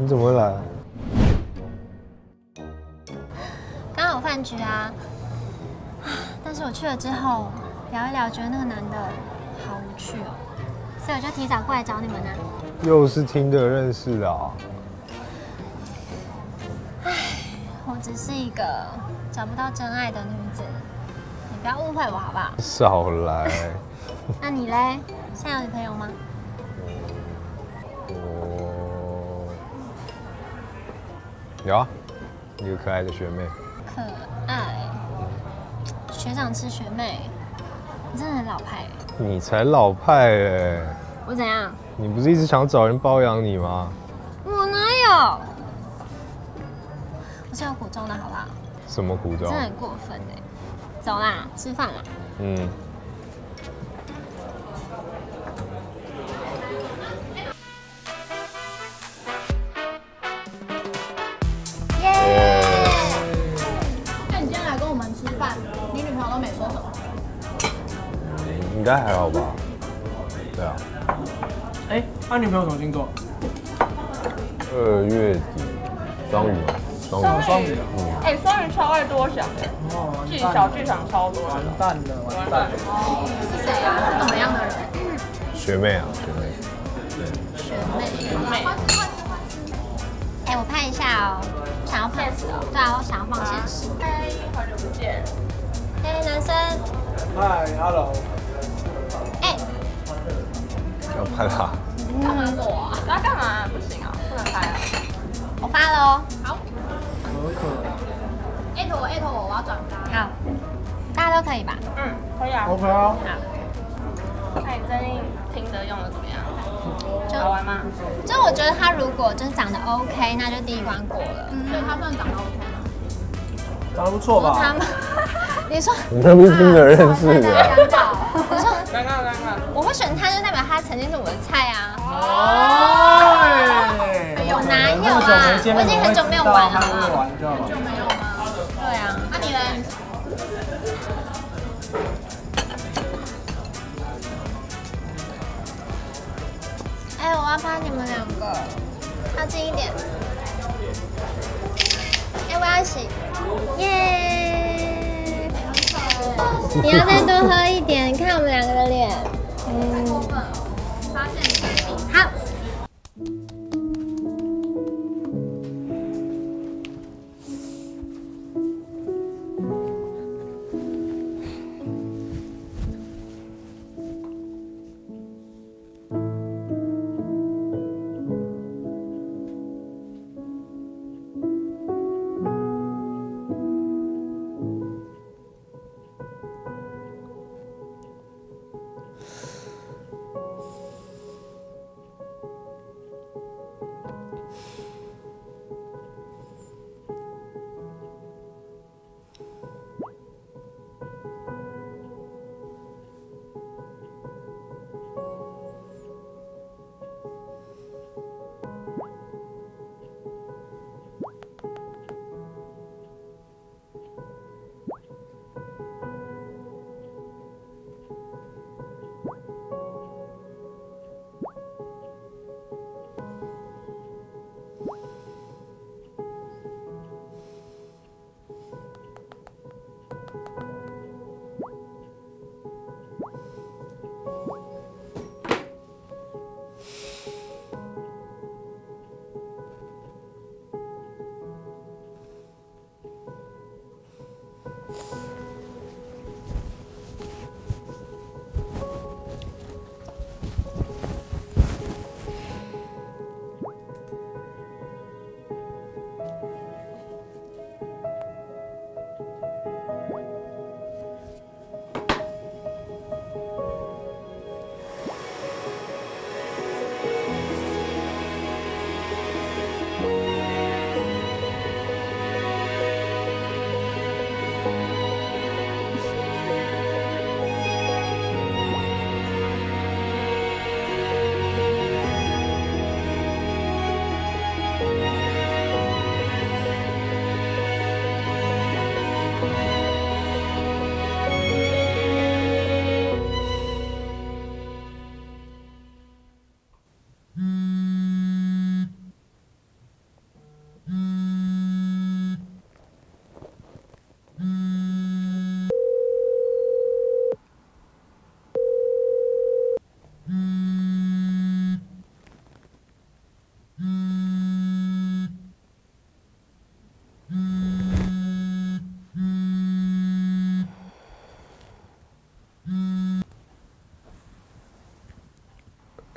你怎么会来？刚好有饭局啊，但是我去了之后聊一聊，觉得那个男的好无趣哦，所以我就提早过来找你们啊。又是听的认识的啊？我只是一个找不到真爱的女子，你不要误会我好不好？少来。那你嘞？现在有女朋友吗？有啊，一个可爱的学妹。可爱，学长吃学妹，你真的很老派欸。你才老派哎！我怎样？你不是一直想找人包养你吗？我哪有？我是有苦衷的好不好？什么苦衷真的？很过分哎。走啦，吃饭啦。嗯，该还好吧？对啊，哎，他女朋友什么星座？二月底，双鱼嘛，双鱼。双鱼啊。嗯，哎，双鱼超爱多想自己小剧场超多完。蛋了，完蛋了。是谁啊？是怎么样的人？学妹啊，学妹。学妹。妹，哎，我拍一下哦，想要放现实哦对啊，我想要放现实。嗨，好久不见。哎，男生，嗨，hello。哎，要拍他。干嘛我啊？那干嘛？不行啊，不能拍啊。我发了哦。好，可可。艾特我，艾特我，我要转发。好，大家都可以吧？嗯，可以啊。OK 啊。那你最近听的用的怎么样？就好玩吗？就我觉得他如果就是长得 OK，那就第一关过了。所以他算长得 OK 吗？长得不错吧？他们，你说，你那不是听的认识的啊？你说尴尬尴尬。我会选他，就代表他曾经是我的菜啊。哦我哪有啊？我已经很久没有玩了。他会玩就好就没有吗？对啊，那你呢？哎，我要拍你们两个，靠近一点。要不要洗，耶！你要再多喝一点，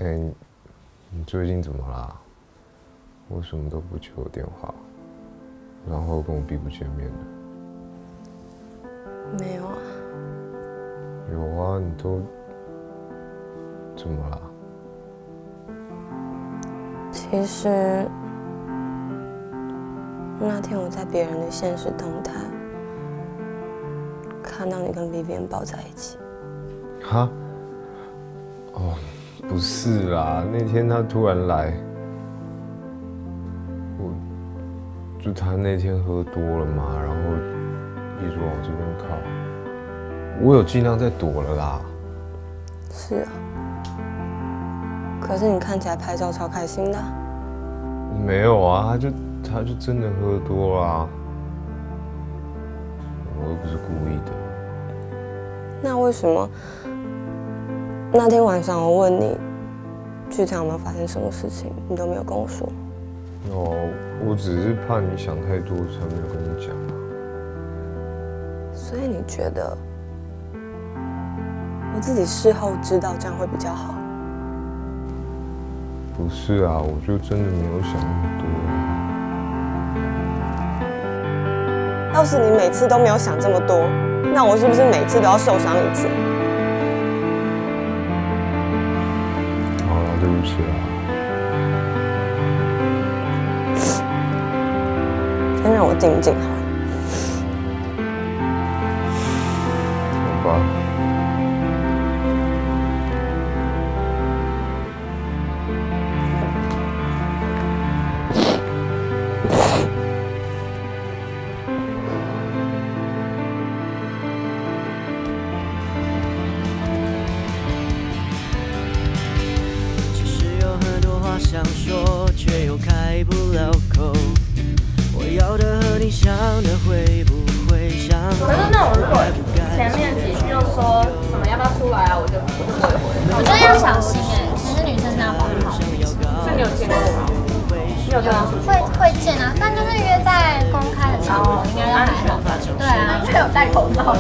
哎、你你最近怎么啦？为什么都不接我电话，然后跟我避不见面的？没有啊，有啊，你都怎么啦？其实那天我在别人的现实动态看到你跟 Vivian 抱在一起，哈？哦，不是啦，那天他突然来，我就他那天喝多了嘛，然后一直往这边靠，我有尽量在躲了啦。是啊。可是你看起来拍照超开心的啊，没有啊，他就他就真的喝多啦、我又不是故意的。那为什么那天晚上我问你剧场有没有发生什么事情，你都没有跟我说？哦，我只是怕你想太多，才没有跟你讲啊。所以你觉得我自己事后知道这样会比较好？不是啊，我就真的没有想那么多啊。要是你每次都没有想这么多，那我是不是每次都要受伤一次？是，啊。先让我静静好了。可是那种如果前面几句又说什么要不要出来啊，我就我就不会回。我觉得要小心哎、其实女生真的要保护好。是你有见过吗？你有跟他出去？会会见啊，但就是约在公开的场合，应该要还好吧？对啊，他有戴口罩。